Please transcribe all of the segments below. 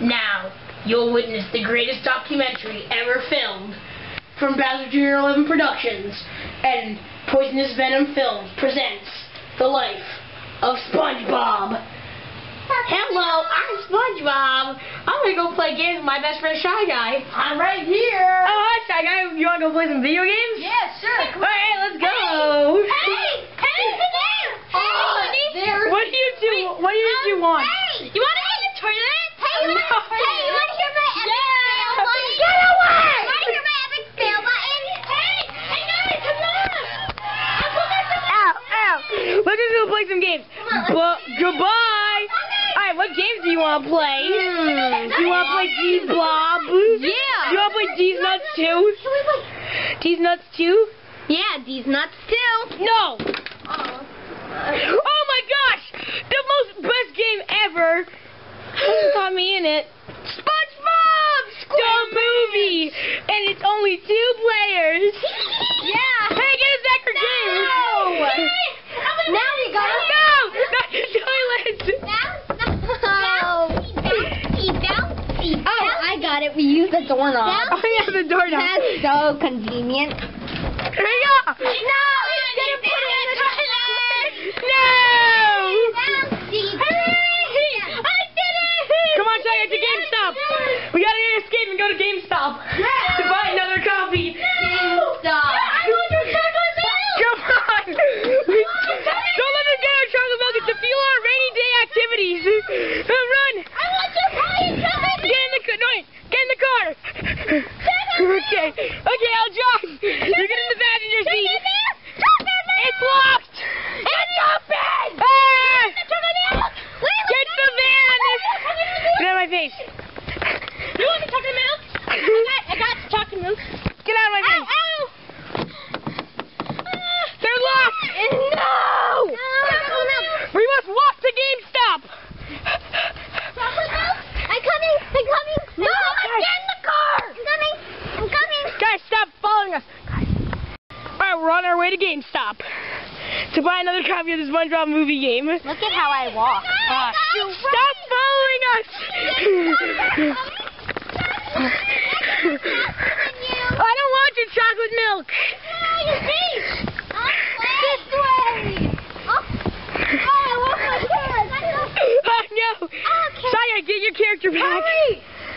Now, you'll witness the greatest documentary ever filmed from Bowser Jr. 11 Productions and Poisonous Venom Films presents The Life of SpongeBob. Hello, I'm SpongeBob. I'm gonna go play games with my best friend Shy Guy. I'm right here. Oh, hi, Shy Guy. You wanna go play some video games? Yeah, sure. Come. Alright, let's go. Hey! Hey, sit down! Oh, What do you do? What do you oh, two want? Hey! You wanna go to the toilet? Hey, you No. wanna, hey, you wanna hear my epic Yeah. fail button? Get away! You wanna hear my epic fail button? Hey! Hey, guys, come on! I'm looking for my- Ow, ow. Let's just go play some games. Come on, let's- But goodbye. Alright, what games do you want to play? Hmm. Do you want to play D's Blob? Yeah. Do you want to play D's Nuts too? Can we play? D's Nuts too? Yeah, these nuts too. No. Oh. Oh my gosh! The most best game ever. Who got me in it? SpongeBob! The movie! And it's only two players. Yeah. Hey, get a Zachary game! No. Now we got No! Not the toilet! Bouncy, bouncy, bouncy, Oh, I got it. We use the doorknob. Oh yeah, the doorknob. That's so convenient. Here you! No, it's gonna put it in the toilet. No! Bouncy. I did it. Come on, Shaggy, it's GameStop! We gotta escape and go to GameStop to buy another coffee. Stop. I want your chocolate milk. Come on! Don't let us get our chocolate milk. It's to fuel our rainy day activities. Uh, Run! I want your pie and chocolate Get in the car. No, wait. Get in the car. Okay. Okay, I'll drive. You get in the passenger seat. It's locked. It's open. Ah! Get the van. Get out of my face. You want the chocolate milk? I got, I got chocolate milk. Get out of my face. Ow, They're locked. No! Chocolate milk. We must walk to GameStop. Chocolate milk. I'm coming. I'm coming. No, let's get in the car. I'm coming. I'm coming. Guys, stop following us. Alright, we're on our way to GameStop to buy another copy of the SpongeBob movie game. Look at how I walk. Uh, stop following! I don't want your chocolate milk. This way. Oh, I want my. Oh no! Saya, get your character back.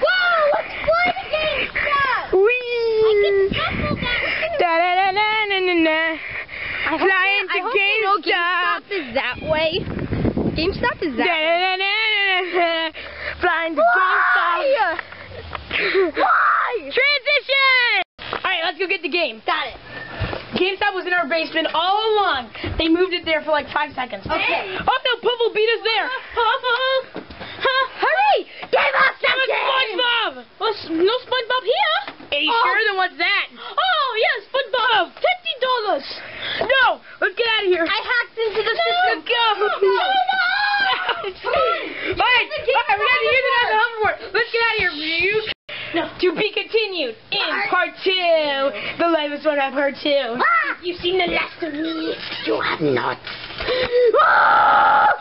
Whoa, let's play the game. Stop. I can shuffle that. Da da da da na na na. I hope, Flying to hope you know GameStop. GameStop is that way. GameStop is Da that da da da da. GameStop. Why? Transition! Alright, let's go get the game. Got it. GameStop was in our basement all along. They moved it there for like five seconds. Okay. Oh no, Puffle beat us there. Oh. Puffle! Huh? Hurry! Give us some SpongeBob! Well, s- no SpongeBob here. Are you Oh. sure? Then what's that? Oh, yes, SpongeBob. Fifty dollars. No, let's get out of here. I hacked into the system. Let's go. Alright, alright, we gotta use it as a hoverboard. Let's get out of here, you. No. To be continued in part two. The life of SpongeBob part two. Ah! You've seen the last of me. You have not. Ah!